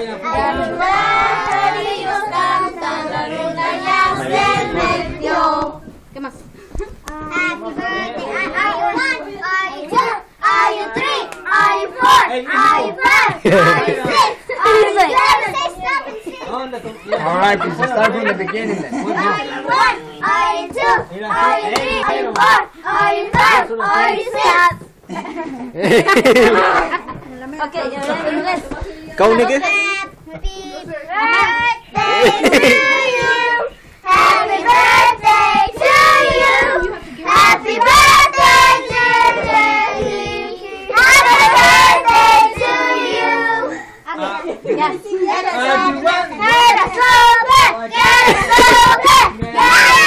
Happy birthday, Dios canta la luna ya se ¿Qué más? Happy birthday, are you one? Are you two? Are you three? Are you four? Are you five? Are you six? Are you seven? Stop and sing. All right, pues start from the beginning then. Are you one? Are you two? Are you three? Are you four? Are you five? Are you six? Ok, ya ven, inglés. Go, nigga. Happy birthday to you. Happy birthday to you. Happy birthday to you. Happy birthday to you. Yes. Get us over. Get us over. Get us over. Yay!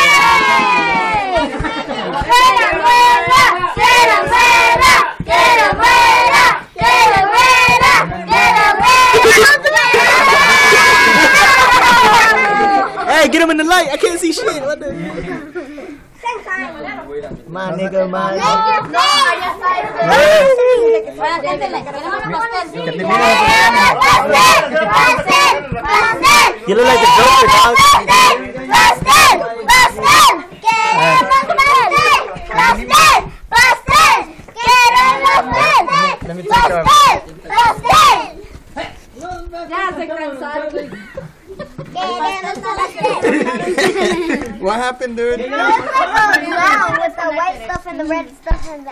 Get a vuela. Get a vuela. Get a vuela. Get a vuela. Get a vuela. Hey, get him in the light. I can't see shit. What the? My nigga, my Make nigga. You look like the Joker, dog. Queremos pastel, pastel, pastel. Queremos pastel, Let me take her. pastel, pastel. What happened, dude? It looks like a brown with the white stuff and the red stuff and the.